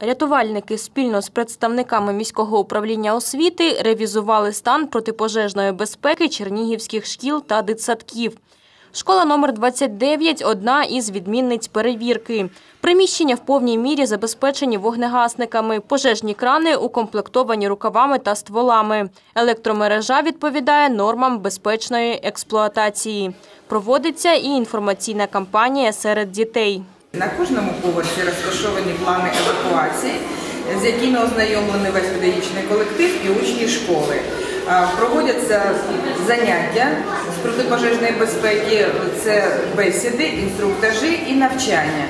Рятувальники спільно з представниками міського управління освіти ревізували стан протипожежної безпеки чернігівських шкіл та дитсадків. Школа номер 29 – одна із відмінниць перевірки. Приміщення в повній мірі забезпечені вогнегасниками, пожежні крани укомплектовані рукавами та стволами. Електромережа відповідає нормам безпечної експлуатації. Проводиться і інформаційна кампанія серед дітей. На кожному поверсі розташовані плани евакуації, з якими ознайомлений весь педагогічний колектив і учні школи. Проводяться заняття з протипожежної безпеки, це бесіди, інструктажі і навчання.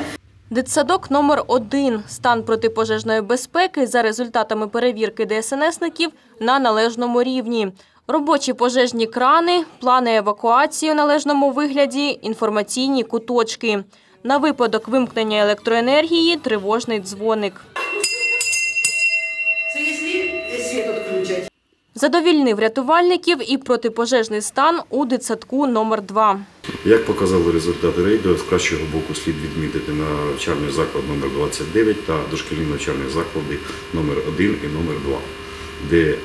Дитсадок номер 1 Стан протипожежної безпеки за результатами перевірки ДСНСників на належному рівні. Робочі пожежні крани, плани евакуації у належному вигляді, інформаційні куточки. На випадок вимкнення електроенергії – тривожний дзвоник. Це якщо світ відключать. Задовільнив рятувальників і протипожежний стан у дитсадку номер 2 Як показали результати рейду, з кращого боку слід відмітити навчальний заклад номер 29 та дошкільні навчальні заклади номер 1 і номер 2, де е,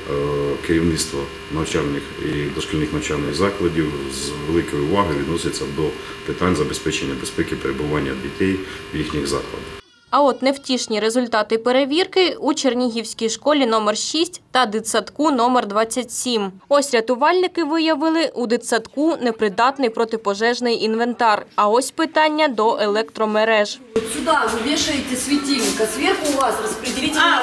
керівництво навчальних і дошкільних навчальних закладів з великою увагою відноситься до питань забезпечення безпеки перебування дітей в їхніх закладах. А от невтішні результати перевірки у Чернігівській школі номер 6 та дитсадку номер 27. Ось рятувальники виявили у дитсадку непридатний протипожежний інвентар. А ось питання до електромереж. Вот сюда вы вешаете светильник, а у вас распределительная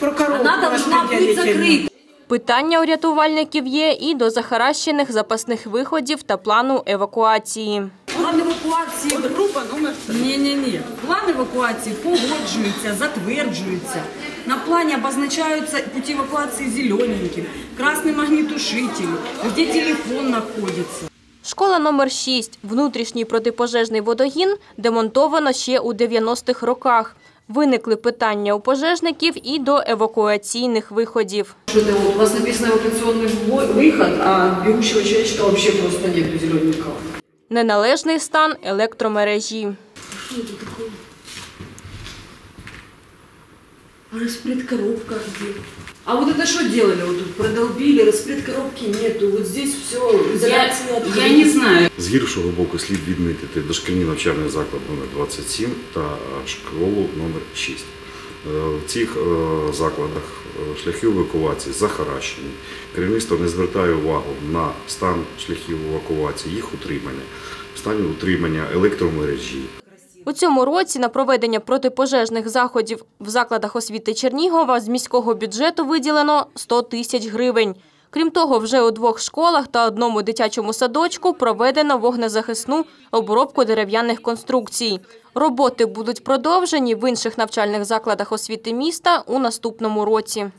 Про коробку Она должна распределительную. закрыта. Питання у рятувальників є і до захаращених запасних виходів та плану евакуації. План евакуації група номер ні, ні, ні. План евакуації погоджується, затверджується. На плані обозначаються пути евакуації зелененьким, красний магнітушитель, де телефон знаходиться. Школа номер 6 внутрішній протипожежний водогін демонтовано ще у 90-х роках. Виникли питання у пожежників і до евакуаційних виходів. Что-то вот у вас написано эвакуационный во- выход, а бегущего человечка вообще просто нету зелененького. Неналежний стан електромережі. А распредкоробка где? А вот это что делали? Вот тут продолбили, распредкоробки нету. Вот здесь все, изоляция открыта. Я не знаю. З гіршого боку слід відмітити дошкільний навчальний заклад номер 27 та школу номер 6. Е, В цих е, закладах е, шляхи евакуації захаращені. Керівництво не звертає увагу на стан шляхів евакуації, їх утримання, стан утримання електромережі. У цьому році на проведення протипожежних заходів в закладах освіти Чернігова з міського бюджету виділено 100 тисяч гривень. Крім того, вже у двох школах та одному дитячому садочку проведено вогнезахисну обробку дерев'яних конструкцій. Роботи будуть продовжені в інших навчальних закладах освіти міста у наступному році.